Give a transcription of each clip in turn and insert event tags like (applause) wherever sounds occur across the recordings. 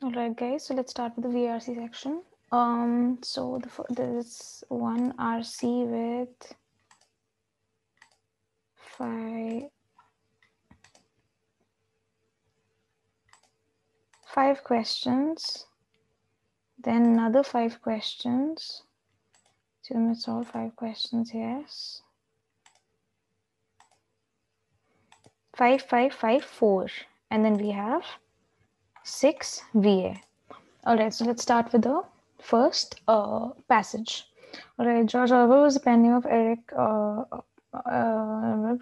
All right, guys. So let's start with the VARC section. Um, so the there's one RC with five five questions, then another five questions. So it's all five questions. Yes. Five, five, five, four, and then we have six VA. All right, so let's start with the first uh, passage. All right, George Orwell was the pen name of Eric, uh, uh, a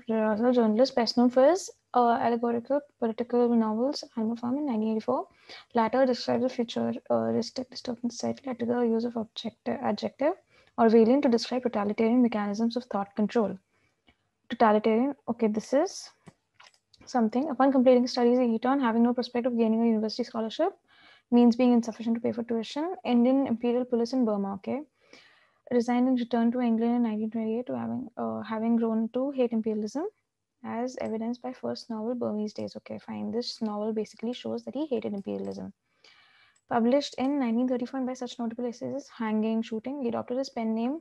journalist best known for his uh, allegorical political novels Animal Farm in 1984. Latter describes the futuristic dystopian society that took the use of objective, adjective Orwellian to describe totalitarian mechanisms of thought control. Totalitarian, okay, this is something. Upon completing studies at Eton, having no prospect of gaining a university scholarship, means being insufficient to pay for tuition, Indian Imperial Police in Burma, okay. Resigned and returned to England in 1928 to having uh, having grown to hate imperialism, as evidenced by first novel Burmese Days. Okay, fine. This novel basically shows that he hated imperialism. Published in 1934 by such notable essays Hanging, Shooting, he adopted his pen name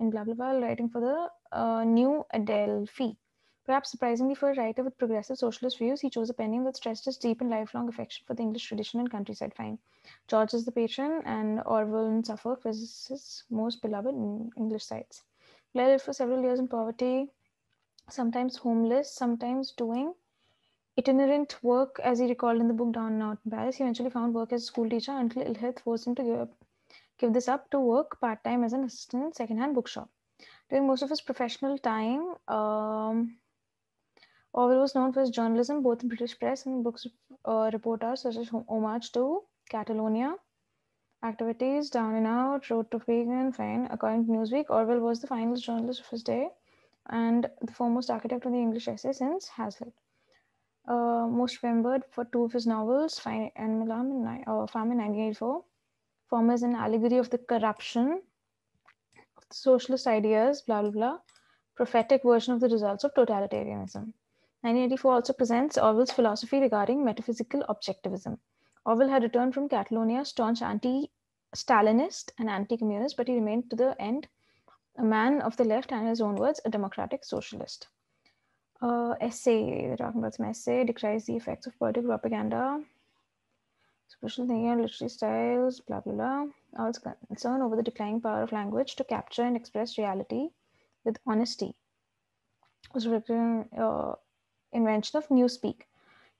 in blah blah blah, writing for the uh, New Adelphi. Perhaps surprisingly for a writer with progressive socialist views, he chose a pen name that stressed his deep and lifelong affection for the English tradition and countryside. Fine. George is the patron, and Orwell in Suffolk was his most beloved English sites. Blair lived for several years in poverty, sometimes homeless, sometimes doing itinerant work, as he recalled in the book Down and Out in Paris. He eventually found work as a school teacher until ill health forced him to give, up, give this up to work part time as an assistant in second-hand bookshop. During most of his professional time, um, Orwell was known for his journalism, both in British press and books uh, reporters, such as Homage to Catalonia, Activities, Down and Out, Road to Wigan, fine. According to Newsweek, Orwell was the finest journalist of his day and the foremost architect of the English essay since Hazlitt. Uh, most remembered for two of his novels, Fine and Milam and uh, Farm in 1984. Form is an allegory of the corruption of the socialist ideas, blah, blah, blah. Prophetic version of the results of totalitarianism. 1984 also presents Orwell's philosophy regarding metaphysical objectivism. Orwell had returned from Catalonia staunch anti Stalinist and anti communist, but he remained to the end a man of the left and, his own words, a democratic socialist. Uh, essay, they're talking about some essay, decries the effects of political propaganda, special thinking and literary styles, blah, blah, blah. Orwell's concern over the declining power of language to capture and express reality with honesty was written uh, invention of Newspeak.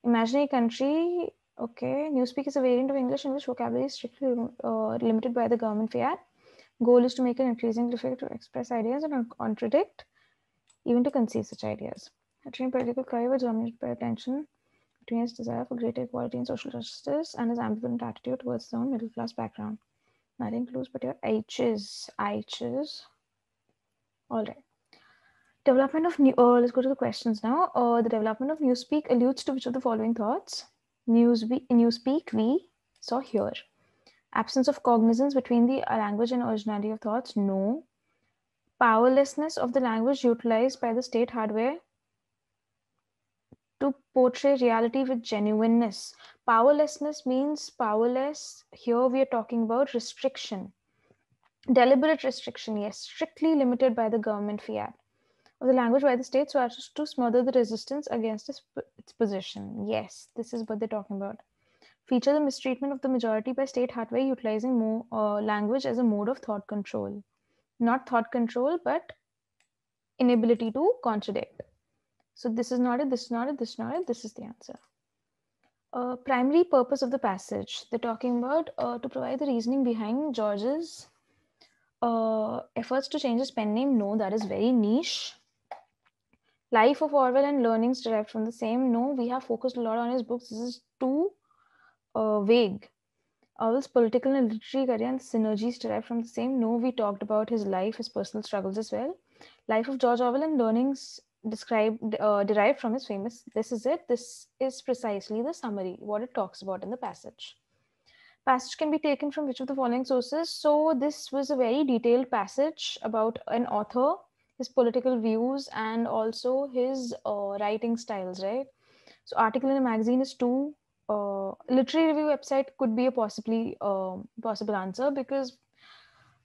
Imaginary country, okay. Newspeak is a variant of English in which vocabulary is strictly uh, limited by the government fiat. Goal is to make it increasingly difficult to express ideas and contradict, even to conceive such ideas. A trained political career was dominated by attention between his desire for greater equality and social justice and his ambivalent attitude towards his own middle class background. Nothing clues but your H's. H's. All right. Development of new. Uh, let's go to the questions now. Uh, the development of Newspeak alludes to which of the following thoughts? Newspeak, Newspeak we saw here. Absence of cognizance between the uh, language and originality of thoughts? No. Powerlessness of the language utilized by the state hardware to portray reality with genuineness. Powerlessness means powerless. Here we are talking about restriction. Deliberate restriction, yes, strictly limited by the government fiat of the language by the state so as to smother the resistance against its, its position. Yes, this is what they're talking about. Feature the mistreatment of the majority by state hardware utilizing more uh, language as a mode of thought control. Not thought control, but inability to contradict. So this is not it, this is not it, this is not it, this is the answer. Uh, primary purpose of the passage. They're talking about uh, to provide the reasoning behind George's uh, efforts to change his pen name. No, that is very niche. Life of Orwell and learnings derived from the same. No, we have focused a lot on his books. This is too vague. All Orwell's political and literary career and synergies derived from the same. No, we talked about his life, his personal struggles as well. Life of George Orwell and learnings described uh, derived from his famous. This is it. This is precisely the summary. What it talks about in the passage. passage can be taken from which of the following sources? So this was a very detailed passage about an author, his political views, and also his uh, writing styles, right? So article in a magazine is two. Uh, literary review website could be a possibly uh, possible answer because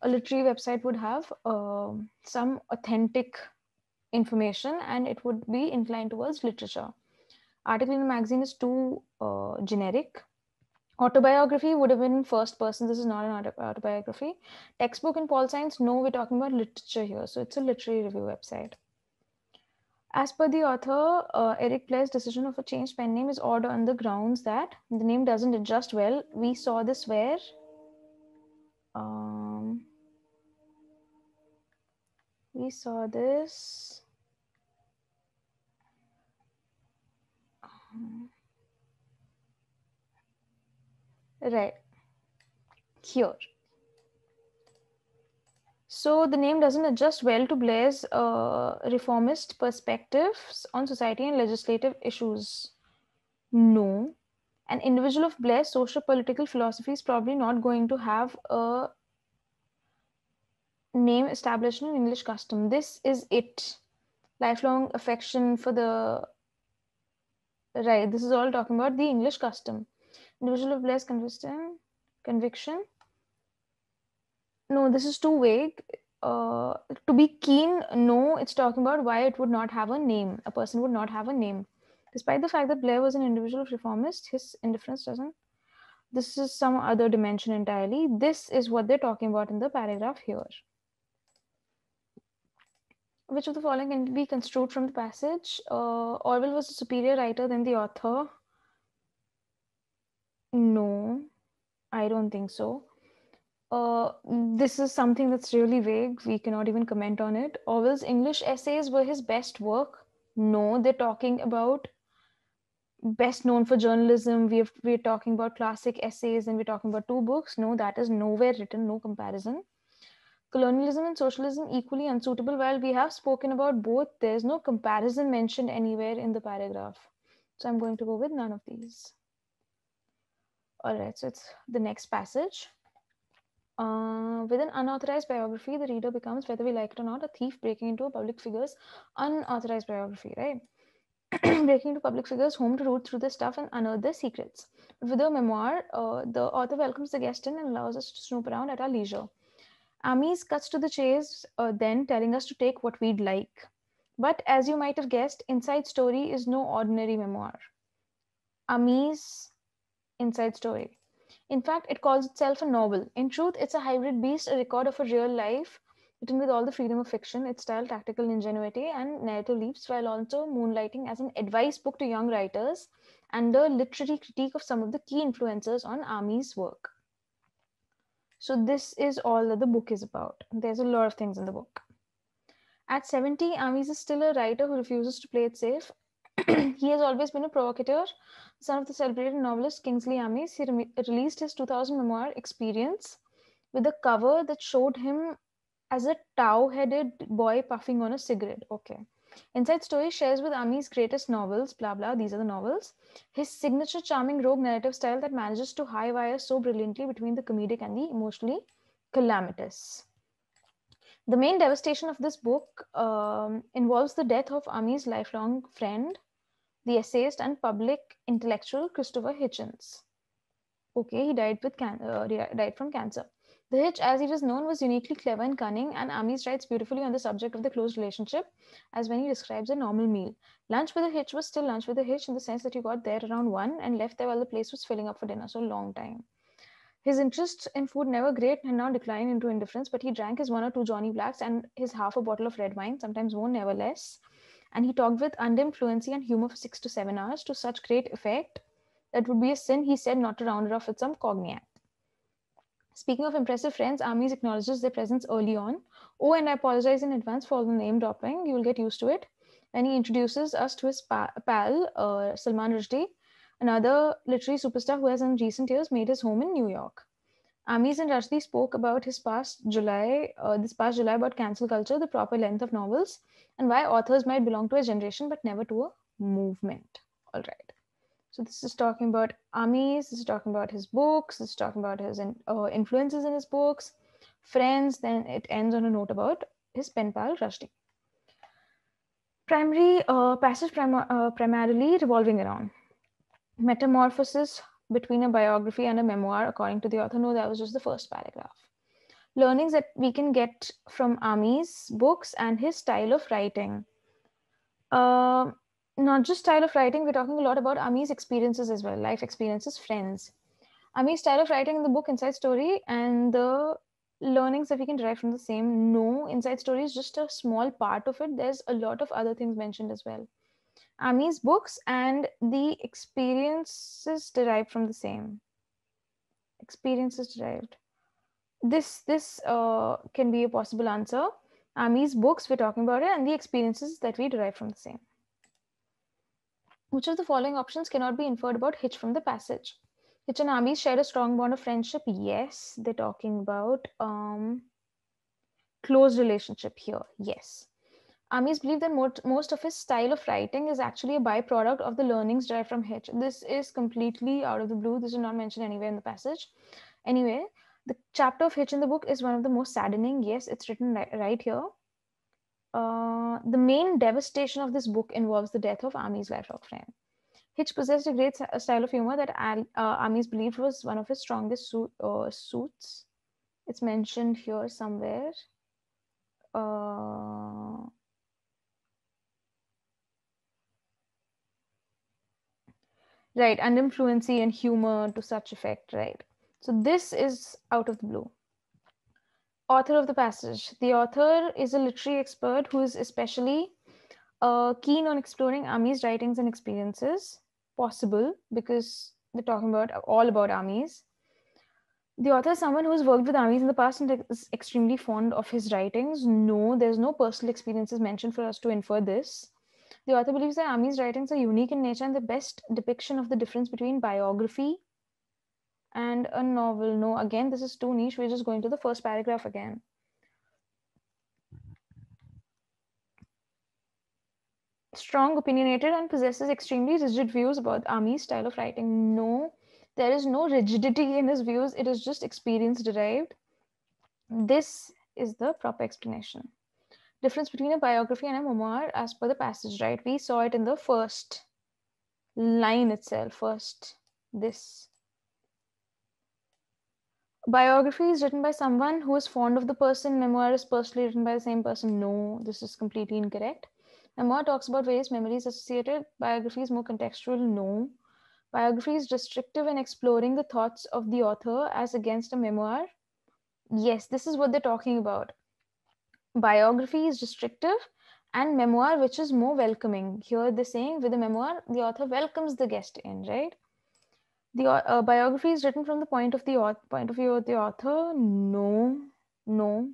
a literary website would have uh, some authentic information and it would be inclined towards literature. Article in a magazine is too uh, generic. Autobiography would have been first person. This is not an auto- autobiography. Textbook in pol science no we're talking about literature here. So it's a literary review website as per the author uh, eric blair's decision of a changed pen name is odd on the grounds that the name doesn't adjust well we saw this where um, we saw this um, Right. Here. So the name doesn't adjust well to Blair's uh, reformist perspectives on society and legislative issues. No. An individual of Blair's social political philosophy is probably not going to have a name established in English custom. This is it. Lifelong affection for the. Right. This is all talking about the English custom individual of Blair's conviction conviction no this is too vague. Uh, to be keen no it's talking about why it would not have a name. A person would not have a name. Despite the fact that blair was an individual reformist his indifference doesn't. This is some other dimension entirely. This is what they're talking about in the paragraph here. Which of the following can be construed from the passage? Uh, orwell was a superior writer than the author. No, I don't think so. Uh, this is something that's really vague. We cannot even comment on it. Orwell's English essays were his best work. No, they're talking about best known for journalism. We have, we're talking about classic essays and we're talking about two books. No, that is nowhere written, no comparison. Colonialism and socialism equally unsuitable. While we have spoken about both, there's no comparison mentioned anywhere in the paragraph. So I'm going to go with none of these. All right, so it's the next passage. Uh, with an unauthorized biography, the reader becomes, whether we like it or not, a thief breaking into a public figure's unauthorized biography, right? (clears throat) breaking into public figures' home to root through their stuff and unearth their secrets. With a memoir, uh, the author welcomes the guest in and allows us to snoop around at our leisure. Amis cuts to the chase, uh, then telling us to take what we'd like. But as you might have guessed, Inside Story is no ordinary memoir. Amis inside story. In fact, it calls itself a novel. In truth, it's a hybrid beast, a record of a real life written with all the freedom of fiction, its style, tactical ingenuity, and narrative leaps, while also moonlighting as an advice book to young writers and a literary critique of some of the key influencers on Amis' work. So, this is all that the book is about. There's a lot of things in the book. At 70, Amis is still a writer who refuses to play it safe. (clears throat) he has always been a provocateur son of the celebrated novelist Kingsley Amis, he re- released his 2000 memoir Experience with a cover that showed him as a tow-headed boy puffing on a cigarette. Okay. Inside Story shares with Amis' greatest novels, blah blah, these are the novels, his signature charming rogue narrative style that manages to high wire so brilliantly between the comedic and the emotionally calamitous. The main devastation of this book um, involves the death of Amis' lifelong friend, the essayist and public intellectual Christopher Hitchens. Okay, he died with can- uh, died from cancer. The Hitch, as he was known, was uniquely clever and cunning, and Amis writes beautifully on the subject of the close relationship, as when he describes a normal meal. Lunch with a Hitch was still lunch with a Hitch in the sense that you got there around one and left there while the place was filling up for dinner, so long time. His interest in food never great and now declined into indifference, but he drank his one or two Johnny Blacks and his half a bottle of red wine, sometimes more, never less and he talked with undimmed fluency and humor for six to seven hours to such great effect that would be a sin, he said, not to round it off with some cognac. Speaking of impressive friends, Amis acknowledges their presence early on. Oh, and I apologize in advance for all the name dropping. You will get used to it. And he introduces us to his pa- pal, uh, Salman Rushdie, another literary superstar who has in recent years made his home in New York. Amis and Rushdie spoke about his past July, uh, this past July about cancel culture, the proper length of novels, and why authors might belong to a generation but never to a movement. All right. So this is talking about Amis. This is talking about his books. This is talking about his uh, influences in his books, friends. Then it ends on a note about his pen pal Rushdie. Primary uh, passage prim- uh, primarily revolving around metamorphosis between a biography and a memoir, according to the author. No, that was just the first paragraph. Learnings that we can get from Amis' books and his style of writing. Uh, not just style of writing, we're talking a lot about Amis' experiences as well, life experiences, friends. Amis' style of writing in the book Inside Story and the learnings that we can derive from the same. No, Inside Story is just a small part of it. There's a lot of other things mentioned as well. Amis' books and the experiences derived from the same. Experiences derived. This this uh, can be a possible answer. Amis' books, we're talking about it, and the experiences that we derive from the same. Which of the following options cannot be inferred about Hitch from the passage? Hitch and Ami shared a strong bond of friendship. Yes, they're talking about um, close relationship here. Yes. Amis believe that most, most of his style of writing is actually a byproduct of the learnings derived from Hitch. This is completely out of the blue. This is not mentioned anywhere in the passage. Anyway, the chapter of Hitch in the book is one of the most saddening. Yes, it's written right, here. Uh, the main devastation of this book involves the death of Amis' lifelong friend. Hitch possessed a great style of humor that Al, uh, Amis believed was one of his strongest suit, uh, suits. It's mentioned here somewhere. Uh, right, and influency and humor to such effect, right? So this is out of the blue. Author of the passage. The author is a literary expert who is especially uh, keen on exploring Amis' writings and experiences. Possible because they're talking about all about Amis. The author is someone who has worked with Amis in the past and is extremely fond of his writings. No, there's no personal experiences mentioned for us to infer this. The author believes that Amis' writings are unique in nature and the best depiction of the difference between biography and a novel. No, again, this is too niche. We're just going to the first paragraph again. Strong, opinionated, and possesses extremely rigid views about Amis' style of writing. No, there is no rigidity in his views. It is just experience derived. This is the proper explanation. Difference between a biography and a memoir, as per the passage, right? We saw it in the first line itself. First, this. Biography is written by someone who is fond of the person. Memoir is personally written by the same person. No this is completely incorrect. Memoir talks about various memories associated. Biography is more contextual. No. Biography is restrictive in exploring the thoughts of the author as against a memoir. Yes this is what they're talking about biography is restrictive and memoir which is more welcoming. Here they're saying with the memoir the author welcomes the guest in right? The uh, biography is written from the point of the point of view of the author. No no.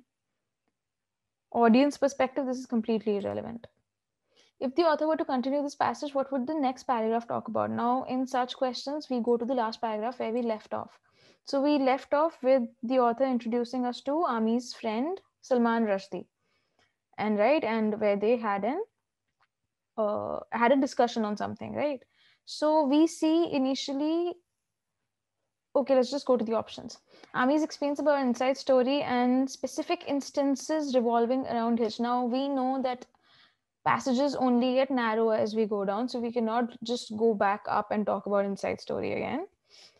Audience perspective this is completely irrelevant. If the author were to continue this passage what would the next paragraph talk about? Now in such questions we go to the last paragraph where we left off. So we left off with the author introducing us to Amis' friend Salman Rushdie and right and where they had an uh, had a discussion on something right so we see initially okay, let's just go to the options. Amis' experience about inside story and specific instances revolving around Hitch. Now we know that passages only get narrower as we go down, so we cannot just go back up and talk about inside story again.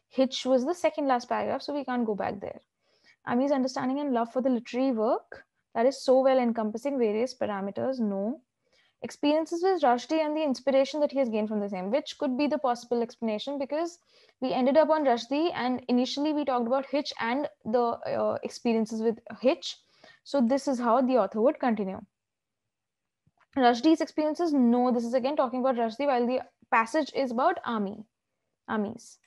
Hitch was the second last paragraph, so we can't go back there. Amis' understanding and love for the literary work that is so well encompassing various parameters. No experiences with Rushdie and the inspiration that he has gained from the same, which could be the possible explanation because we ended up on Rushdie and initially we talked about Hitch and the uh, experiences with Hitch. So this is how the author would continue. Rushdie's experiences, no, this is again talking about Rushdie while the passage is about Ami, Amis.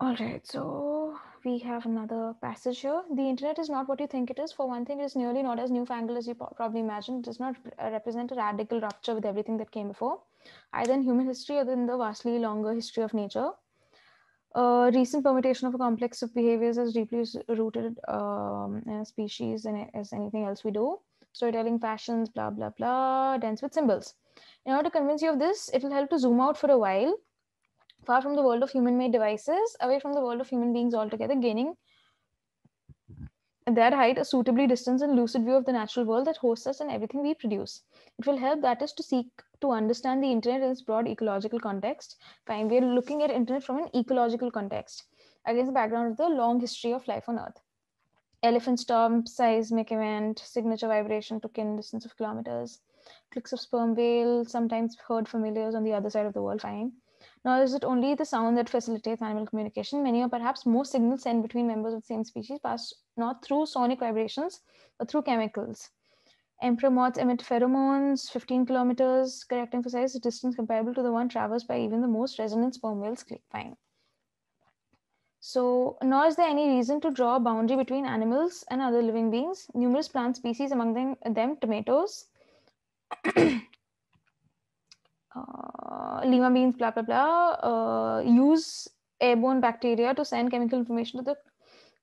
All right, so we have another passage here. The internet is not what you think it is. For one thing, it is nearly not as newfangled as you probably imagine. It does not represent a radical rupture with everything that came before, either in human history or in the vastly longer history of nature. A recent permutation of a complex of behaviors as deeply rooted um, in a species and as anything else we do. Storytelling, fashions, blah, blah, blah, dense with symbols. In order to convince you of this, it will help to zoom out for a while, far from the world of human-made devices, away from the world of human beings altogether, gaining at that height a suitably distant and lucid view of the natural world that hosts us and everything we produce. It will help that is to seek to understand the internet in its broad ecological context. Fine, we are looking at internet from an ecological context against the background of the long history of life on Earth. Elephant stomp, seismic event, signature vibration took in distance of kilometers, clicks of sperm whale, sometimes heard familiars on the other side of the world, fine. Nor is it only the sound that facilitates animal communication. Many or perhaps most signals sent between members of the same species pass not through sonic vibrations, but through chemicals. Emperor moths emit pheromones 15 kilometers, correct emphasize a distance comparable to the one traversed by even the most resonant sperm whales. Click fine. So, nor is there any reason to draw a boundary between animals and other living beings. Numerous plant species, among them, them tomatoes, (clears throat) uh, lima beans, blah blah blah, uh, use airborne bacteria to send chemical information to the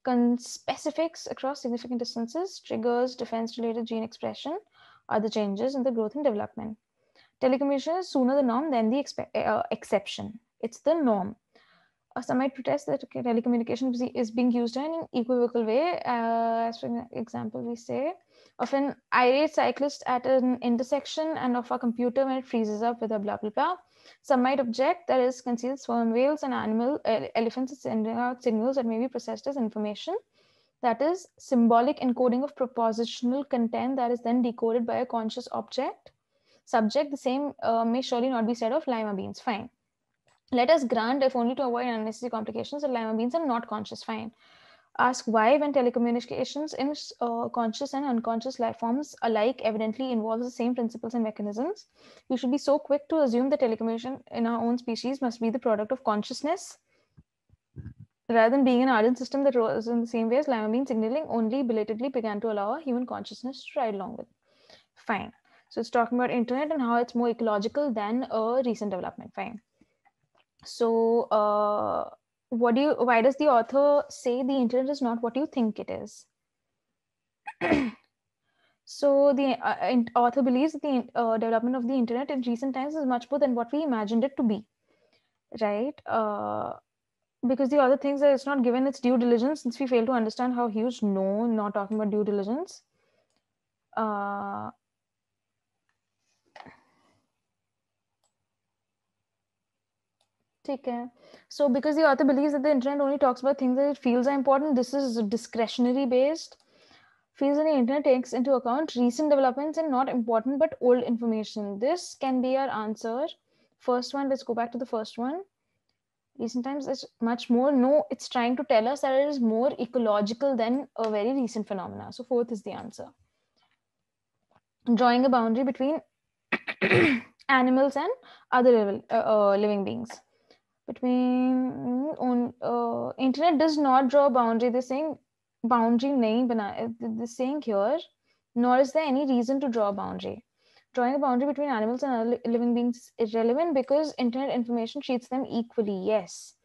conspecifics across significant distances, triggers defense-related gene expression, other changes in the growth and development. Telecommunication is sooner the norm than the uh, exception. It's the norm. Some might protest that telecommunication is being used in an equivocal way. Uh, as for example, we say of an irate cyclist at an intersection and of a computer when it freezes up with a blah blah blah. Some might object that is concealed sperm whales and animal uh, elephants sending out signals that may be processed as information. That is symbolic encoding of propositional content that is then decoded by a conscious object. Subject, the same uh, may surely not be said of lima beans. Fine. Let us grant, if only to avoid unnecessary complications, that lima beans are not conscious. Fine. Ask why when telecommunications in uh, conscious and unconscious life forms alike evidently involves the same principles and mechanisms we should be so quick to assume that telecommunication in our own species must be the product of consciousness. Rather than being an ardent system that rose in the same way as lima bean signaling only belatedly began to allow human consciousness to ride along with fine. So it's talking about internet and how it's more ecological than a recent development. Fine so uh, what do you why does the author say the internet is not what you think it is? (clears throat) So the uh, author believes the uh, development of the internet in recent times is much more than what we imagined it to be right? Uh, because the other things that it's not given its due diligence since we fail to understand how huge no not talking about due diligence Take care. So, because the author believes that the internet only talks about things that it feels are important, this is discretionary based. Feels that the internet takes into account recent developments and not important but old information. This can be our answer. First one, let's go back to the first one. Recent times is much more. No, it's trying to tell us that it is more ecological than a very recent phenomena. So, fourth is the answer. Drawing a boundary between (coughs) animals and other uh, uh, living beings between mm, on uh, internet does not draw a boundary. They're saying boundary nahi bana they're saying here nor is there any reason to draw a boundary. Drawing a boundary between animals and other living beings is irrelevant because internet information treats them equally yes.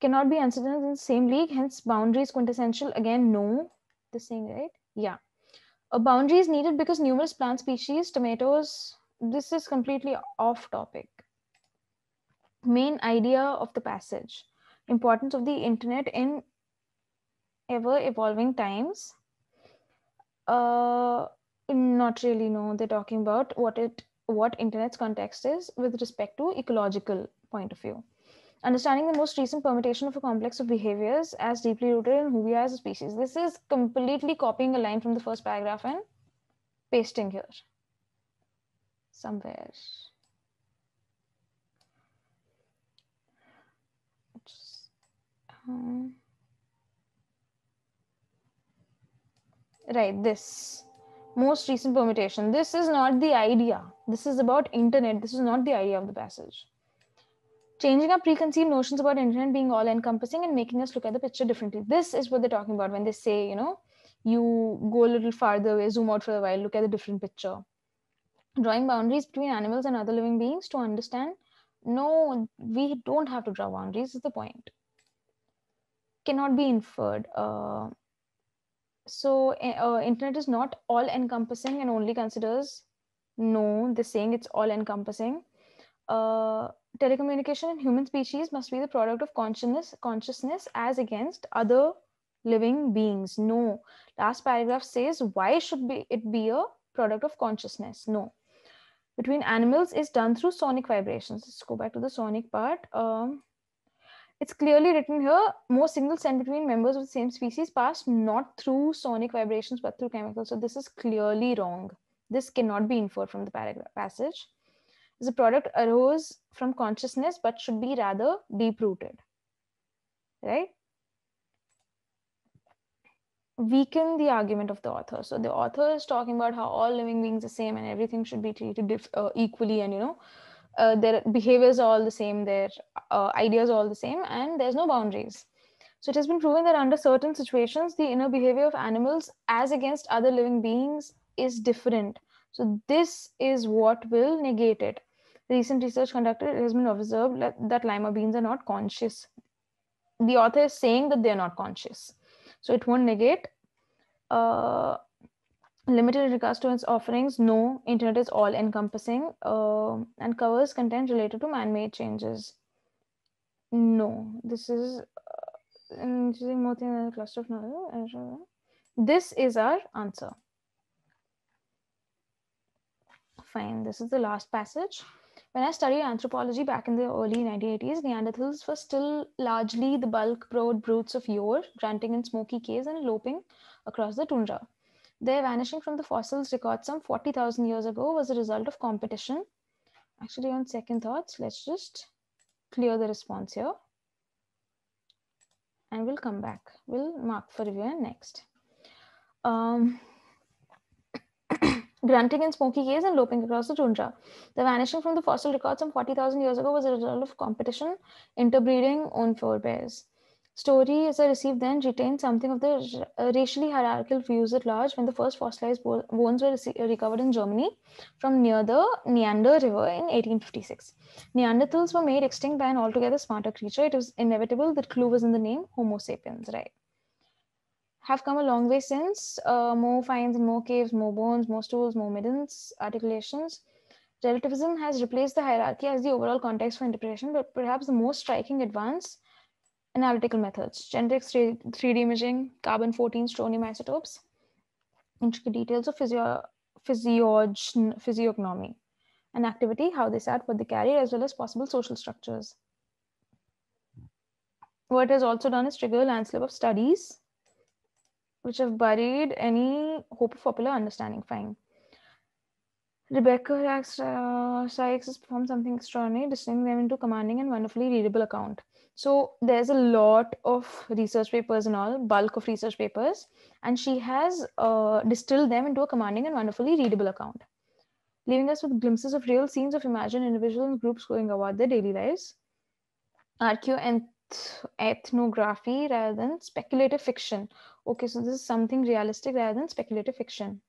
Cannot be considered in the same league hence boundary is quintessential. Again no the same right? Yeah. A boundary is needed because numerous plant species tomatoes this is completely off topic main idea of the passage. Importance of the internet in ever evolving times. Uh not really no they're talking about what it what internet's context is with respect to ecological point of view. Understanding the most recent permutation of a complex of behaviors as deeply rooted in who we are as a species. This is completely copying a line from the first paragraph and pasting here. Somewhere Um, right, this most recent permutation. This is not the idea. This is about internet. This is not the idea of the passage. Changing our preconceived notions about internet being all encompassing and making us look at the picture differently. This is what they're talking about when they say, you know, you go a little farther away, zoom out for a while, look at the different picture. Drawing boundaries between animals and other living beings to understand. No, we don't have to draw boundaries, is the point cannot be inferred. Uh, so uh, internet is not all encompassing and only considers No, they're saying it's all encompassing. Uh, telecommunication in human species must be the product of consciousness, consciousness as against other living beings. No. Last paragraph says why should be it be a product of consciousness? No. Between animals is done through sonic vibrations. Let's go back to the sonic part. Um, it's clearly written here more signals sent between members of the same species pass not through sonic vibrations but through chemicals. So this is clearly wrong. This cannot be inferred from the paragraph passage. The product arose from consciousness but should be rather deep rooted. Right? Weaken the argument of the author. So the author is talking about how all living beings are same and everything should be treated uh, equally and you know uh, their behaviors are all the same, their uh, ideas are all the same, and there's no boundaries. So it has been proven that under certain situations, the inner behavior of animals as against other living beings is different. So this is what will negate it. Recent research conducted has been observed that lima beans are not conscious. The author is saying that they're not conscious. So it won't negate. Uh, limited in regards to its offerings no. Internet is all encompassing uh, and covers content related to man-made changes. No. This is uh, more than a cluster of knowledge this is our answer. Fine. This is the last passage. When i studied anthropology back in the early 1980s neanderthals were still largely the bulk broad brutes of yore grunting in smoky caves and loping across the tundra their vanishing from the fossils record some 40,000 years ago was a result of competition. Actually, on second thoughts, let's just clear the response here. And we'll come back. We'll mark for review next. Um, (coughs) grunting in smoky caves and loping across the tundra. The vanishing from the fossil record some 40,000 years ago was a result of competition, interbreeding, own forebears story as I received then retained something of the racially hierarchical views at large when the first fossilized bones were recovered in Germany from near the Neander River in 1856. Neanderthals were made extinct by an altogether smarter creature. It was inevitable that clue was in the name Homo sapiens, right? Have come a long way since. Uh, more finds more caves, more bones, more stools, more middens, articulations. Relativism has replaced the hierarchy as the overall context for interpretation, but perhaps the most striking advance analytical methods, genetic 3D imaging, carbon 14 strontium isotopes, intricate details of physio- physiog- physiognomy and activity, how they sat, what they carried, as well as possible social structures. What has also done is trigger a landslip of studies which have buried any hope of popular understanding. Fine. Rebecca Sykes has performed something extraordinary, distilling them into commanding and wonderfully readable account. So there's a lot of research papers and all, bulk of research papers, and she has uh, distilled them into a commanding and wonderfully readable account, leaving us with glimpses of real scenes of imagined individuals and groups going about their daily lives. Archeo ethnography rather than speculative fiction. Okay, so this is something realistic rather than speculative fiction.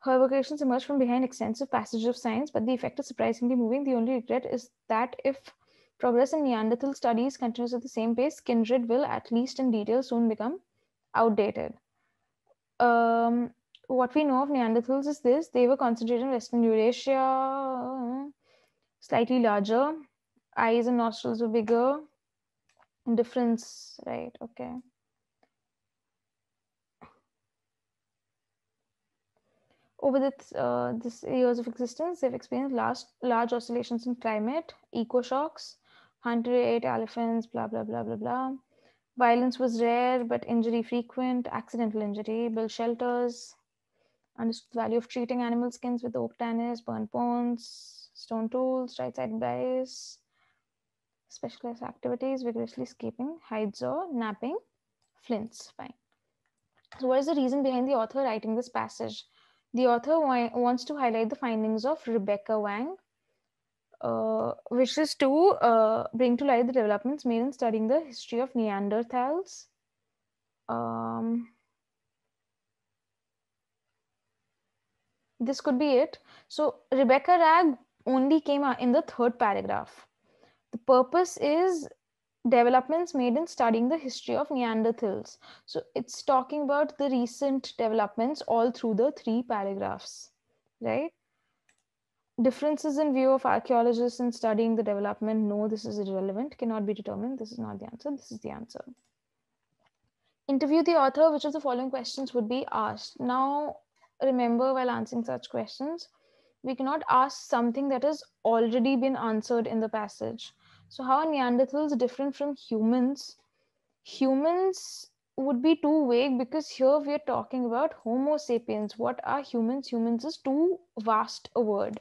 Her vocations emerge from behind extensive passages of science, but the effect is surprisingly moving. The only regret is that if Progress in Neanderthal studies continues at the same pace. Kindred will, at least in detail, soon become outdated. Um, what we know of Neanderthals is this they were concentrated in Western Eurasia, slightly larger, eyes and nostrils were bigger. Difference, right? Okay. Over the uh, this years of existence, they've experienced large, large oscillations in climate, eco shocks, 108 elephants, blah, blah, blah, blah, blah. Violence was rare, but injury frequent, accidental injury, build shelters, understood the value of treating animal skins with oak tannins, burnt bones, stone tools, right side bias, specialized activities, vigorously escaping, hides or knapping, flints, fine. So what is the reason behind the author writing this passage? The author wants to highlight the findings of Rebecca Wragg, uh, which is to uh, bring to light the developments made in studying the history of Neanderthals. Um, this could be it. So Rebecca Wragg only came out in the third paragraph. The purpose is developments made in studying the history of Neanderthals. So it's talking about the recent developments all through the three paragraphs, right? Differences in view of archaeologists in studying the development no this is irrelevant cannot be determined. This is not the answer. This is the answer. Interview the author. Which of the following questions would be asked? Now remember while answering such questions we cannot ask something that has already been answered in the passage. So how are neanderthals different from humans? Humans would be too vague because here we are talking about homo sapiens. What are humans? Humans is too vast a word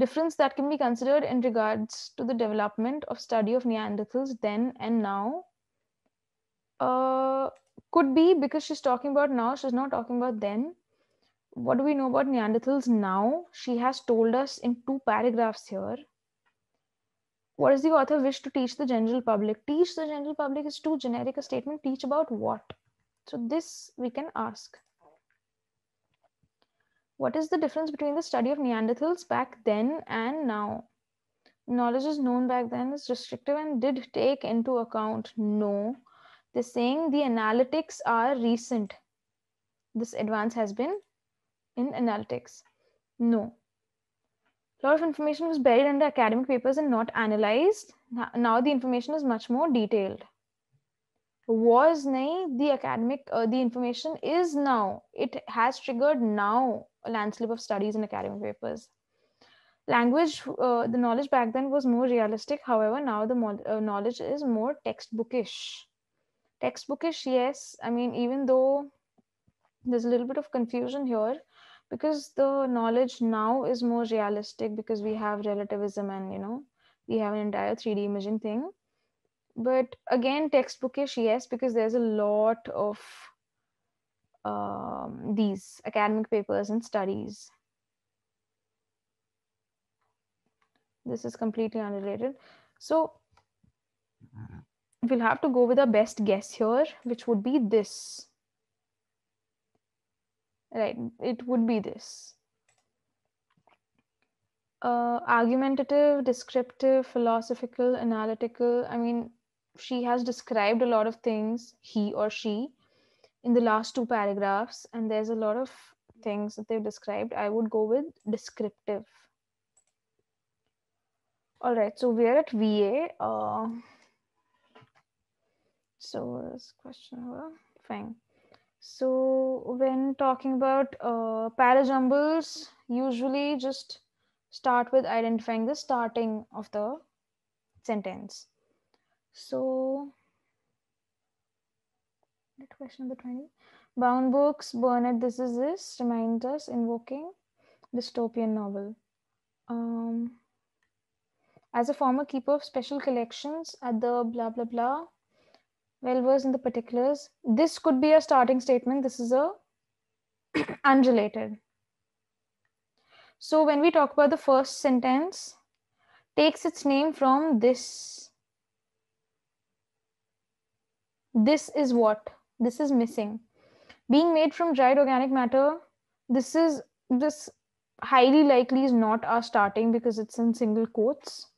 difference that can be considered in regards to the development of study of neanderthals then and now uh, could be because she's talking about now she's not talking about then. What do we know about neanderthals now? She has told us in two paragraphs here. What does the author wish to teach the general public? Teach the general public is too generic a statement teach about what? So this we can ask what is the difference between the study of Neanderthals back then and now? Knowledge is known back then is restrictive and did take into account. No. They're saying the analytics are recent. This advance has been in analytics. No. A lot of information was buried under academic papers and not analyzed. Now the information is much more detailed was nahi the academic uh, the information is now. It has triggered now a landslip of studies in academic papers. Language uh, the knowledge back then was more realistic. However now the uh, knowledge is more textbookish. Textbookish yes. I mean even though there's a little bit of confusion here because the knowledge now is more realistic because we have relativism and you know we have an entire 3d imaging thing but again textbookish yes because there's a lot of um, these academic papers and studies. This is completely unrelated. So we'll have to go with our best guess here which would be this. Right it would be this. Uh, argumentative descriptive philosophical analytical i mean she has described a lot of things, he or she, in the last two paragraphs, and there's a lot of things that they've described. I would go with descriptive. All right, so we're at VA. Uh, so this question. Fine. So when talking about uh, parajumbles, usually just start with identifying the starting of the sentence. So, that question number 20. Bound books, Burnett, this is this, reminds us invoking dystopian novel. Um, as a former keeper of special collections at the blah blah blah, well versed in the particulars, this could be a starting statement. This is a (clears throat) unrelated. So when we talk about the first sentence, takes its name from this this is what this is missing. Being made from dried organic matter this is this highly likely is not our starting because it's in single quotes.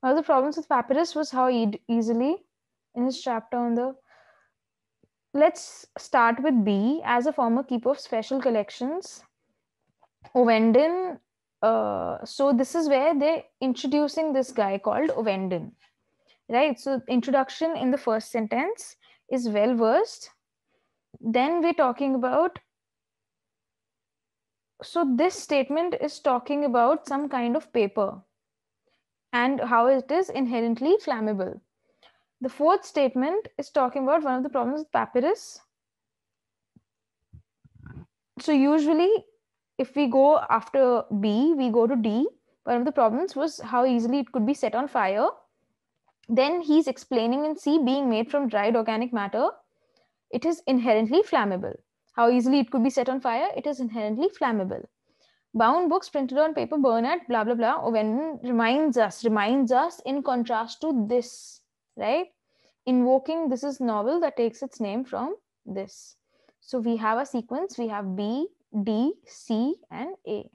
One of the problems with papyrus was how e- easily in his chapter on the let's start with b as a former keeper of special collections ovenden uh, so this is where they're introducing this guy called ovenden right? So introduction in the first sentence is well versed then we're talking about so this statement is talking about some kind of paper and how it is inherently flammable. The fourth statement is talking about one of the problems with papyrus. So usually if we go after b we go to d. One of the problems was how easily it could be set on fire then he's explaining in C being made from dried organic matter, it is inherently flammable. How easily it could be set on fire, it is inherently flammable. Bound books printed on paper burn at blah blah blah. When reminds us, reminds us in contrast to this, right? Invoking this is novel that takes its name from this. So we have a sequence, we have B, D, C, and A.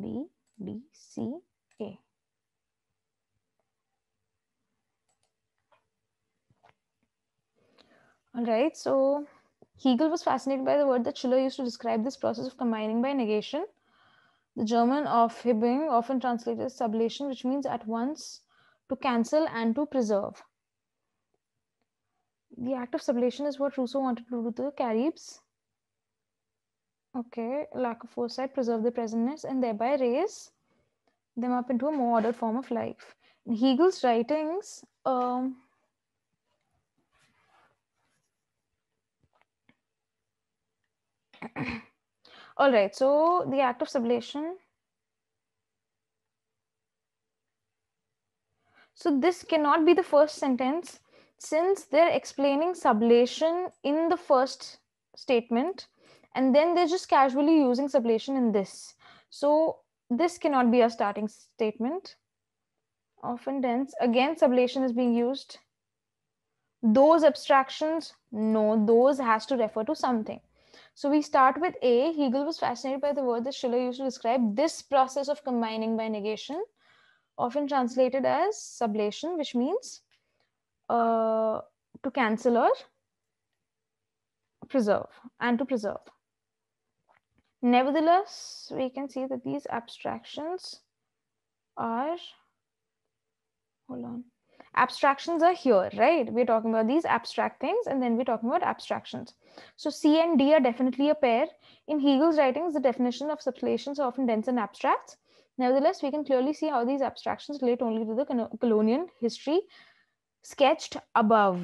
B, D, C, A. All right. So Hegel was fascinated by the word that Schiller used to describe this process of combining by negation. The German Aufhebung, often translated as sublation, which means at once to cancel and to preserve. The act of sublation is what Rousseau wanted to do to the Caribs. Okay, lack of foresight, preserve the presentness, and thereby raise them up into a more ordered form of life. In Hegel's writings, um, (clears throat) all right, so the act of sublation. So this cannot be the first sentence since they're explaining sublation in the first statement and then they're just casually using sublation in this. So this cannot be a starting statement. Often dense. Again, sublation is being used. Those abstractions, no, those has to refer to something. So we start with A. Hegel was fascinated by the word that Schiller used to describe this process of combining by negation, often translated as sublation, which means uh, to cancel or preserve and to preserve. Nevertheless, we can see that these abstractions are, hold on, abstractions are here, right? We're talking about these abstract things and then we're talking about abstractions. So C and D are definitely a pair. In Hegel's writings, the definition of sublations are often dense and abstract. Nevertheless, we can clearly see how these abstractions relate only to the colonial history sketched above.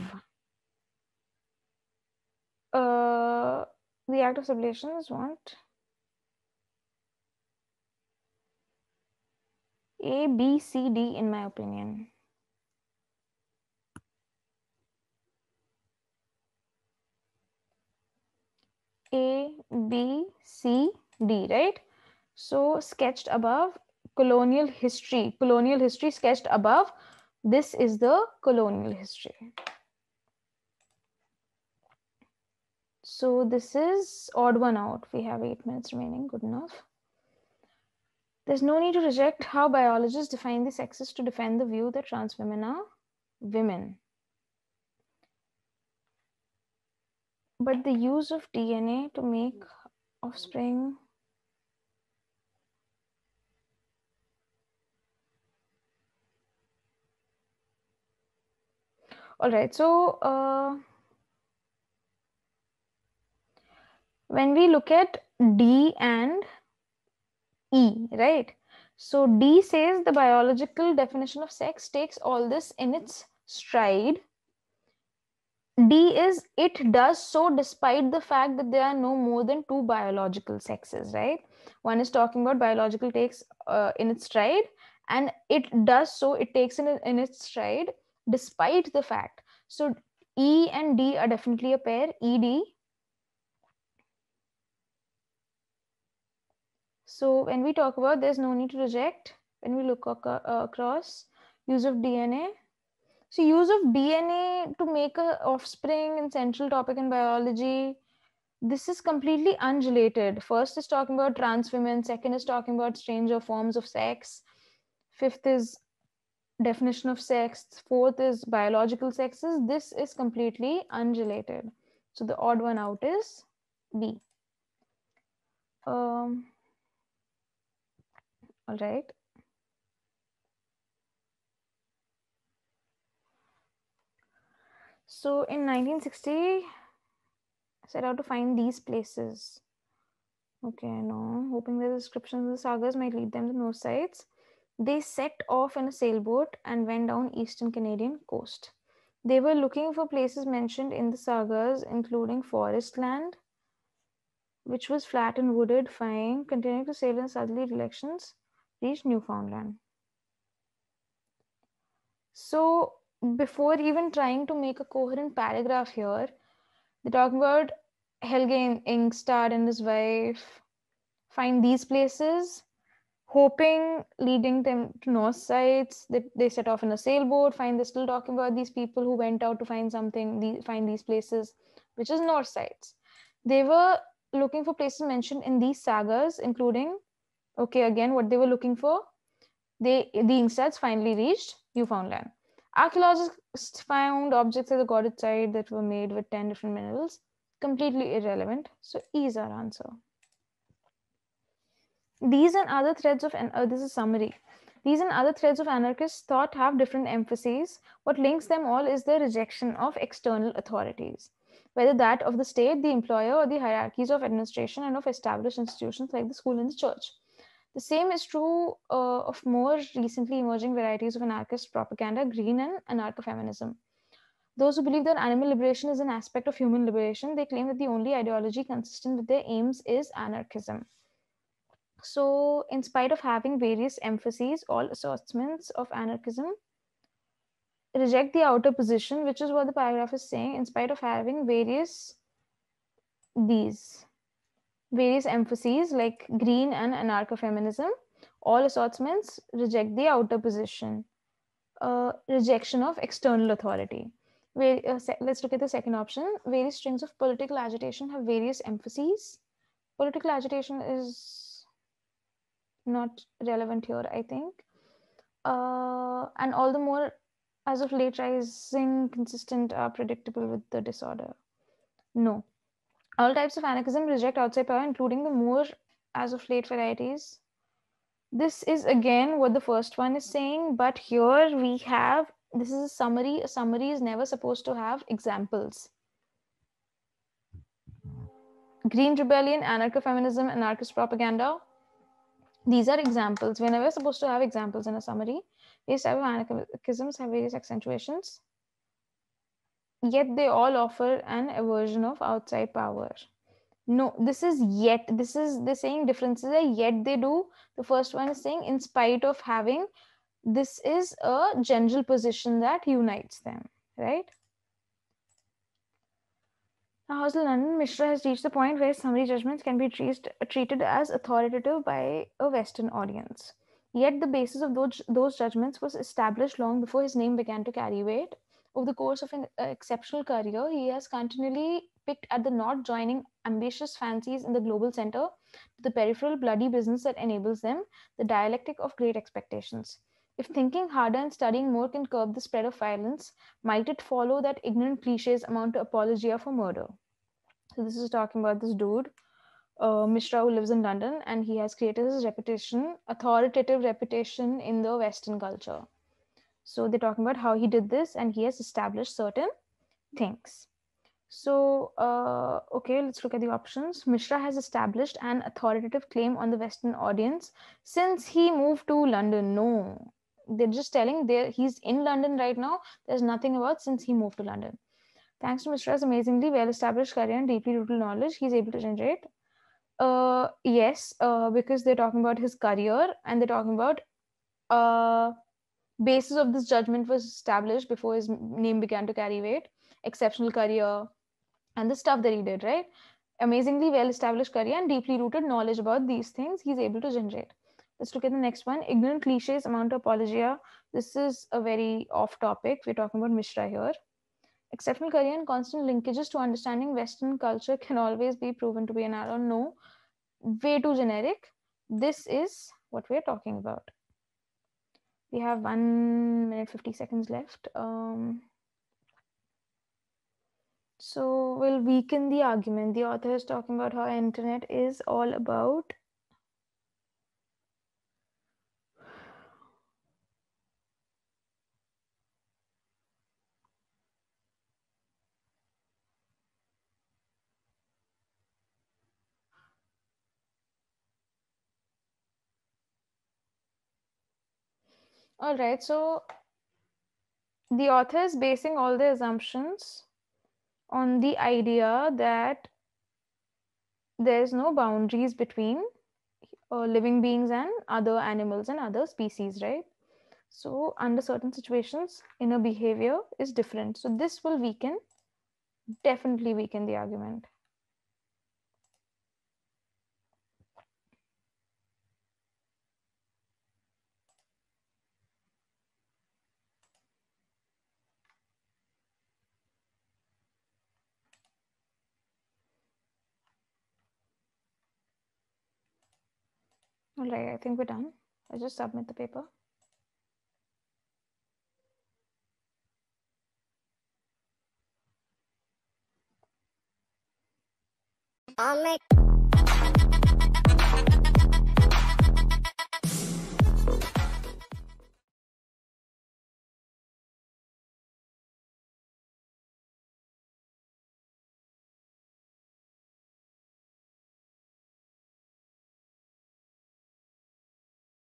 Uh, the act of sublation is what? A, B, C, D, in my opinion. A, B, C, D, right? So sketched above, colonial history. Colonial history sketched above. This is the colonial history. So this is odd one out. We have eight minutes remaining. Good enough. There's no need to reject how biologists define the sexes to defend the view that trans women are women. But the use of DNA to make offspring all right so uh, when we look at d and E, right? So D says the biological definition of sex takes all this in its stride. D is it does so despite the fact that there are no more than two biological sexes, right? One is talking about biological takes uh, in its stride, and it does so, it takes in, in its stride despite the fact. So E and D are definitely a pair, ED So when we talk about there's no need to reject when we look uh, across use of DNA. So use of DNA to make a offspring in central topic in biology. This is completely unrelated. First is talking about trans women. Second is talking about stranger forms of sex. Fifth is definition of sex. Fourth is biological sexes. This is completely unrelated. So the odd one out is B. Um, all right. So in 1960, set out to find these places. Okay, no, hoping the descriptions of the sagas might lead them to no sites. They set off in a sailboat and went down eastern Canadian coast. They were looking for places mentioned in the sagas, including forest land, which was flat and wooded, fine, continuing to sail in southerly directions reached Newfoundland. So before even trying to make a coherent paragraph here, they talk about Helge Ingstad and his wife find these places, hoping leading them to Norse sites. They, they set off in a sailboat, find they're still talking about these people who went out to find something, find these places, which is Norse sites. They were looking for places mentioned in these sagas, including Okay, again, what they were looking for, they the Ingstads finally reached Newfoundland. Archaeologists found objects at the Goddard site that were made with 10 different minerals. Completely irrelevant. So E is our answer. These and other threads of uh, this is summary. These and other threads of anarchist thought have different emphases. What links them all is the rejection of external authorities, whether that of the state, the employer, or the hierarchies of administration and of established institutions like the school and the church. The same is true uh, of more recently emerging varieties of anarchist propaganda, green and anarcho feminism. Those who believe that animal liberation is an aspect of human liberation, they claim that the only ideology consistent with their aims is anarchism. So, in spite of having various emphases, all assortments of anarchism reject the outer position, which is what the paragraph is saying, in spite of having various these various emphases like green and anarcho-feminism, all assortments reject the outer position, uh, rejection of external authority. Where, uh, let's look at the second option. Various strings of political agitation have various emphases. Political agitation is not relevant here, I think. Uh, and all the more as of late rising, consistent, are predictable with the disorder. No. All types of anarchism reject outside power, including the more as of late varieties. This is again what the first one is saying, but here we have this is a summary. A summary is never supposed to have examples. Green rebellion, anarcho feminism, anarchist propaganda. These are examples. We're never supposed to have examples in a summary. These type of anarchisms have various accentuations, yet they all offer an aversion of outside power. No, this is yet. This is the saying differences are yet they do. The first one is saying in spite of having, this is a general position that unites them, right? Now, House London, Mishra has reached the point where summary judgments can be treated, treated as authoritative by a Western audience. Yet the basis of those, those judgments was established long before his name began to carry weight. Over the course of an uh, exceptional career, he has continually picked at the knot joining ambitious fancies in the global center to the peripheral bloody business that enables them, the dialectic of great expectations. If thinking harder and studying more can curb the spread of violence, might it follow that ignorant cliches amount to apologia for murder? So this is talking about this dude, uh, Mishra, who lives in London, and he has created his reputation, authoritative reputation in the Western culture. So they're talking about how he did this, and he has established certain things. So, uh, okay, let's look at the options. Mishra has established an authoritative claim on the Western audience since he moved to London. No, they're just telling there he's in London right now. There's nothing about since he moved to London. Thanks to Mishra's amazingly well-established career and deeply rooted knowledge, he's able to generate. Uh, yes, uh, because they're talking about his career and they're talking about uh, basis of this judgment was established before his name began to carry weight. Exceptional career and the stuff that he did, right? Amazingly well-established career and deeply rooted knowledge about these things he's able to generate. Let's look at the next one. Ignorant cliches amount to apologia. This is a very off topic. We're talking about Mishra here. Exceptional career and constant linkages to understanding Western culture can always be proven to be an error. No, way too generic. This is what we're talking about. We have one minute, 50 seconds left. Um, so we'll weaken the argument. The author is talking about how internet is all about All right, so the author is basing all the assumptions on the idea that there's no boundaries between uh, living beings and other animals and other species, right? So, under certain situations, inner behavior is different. So, this will weaken, definitely weaken the argument. All right, I think we're done. I just submit the paper. I'll make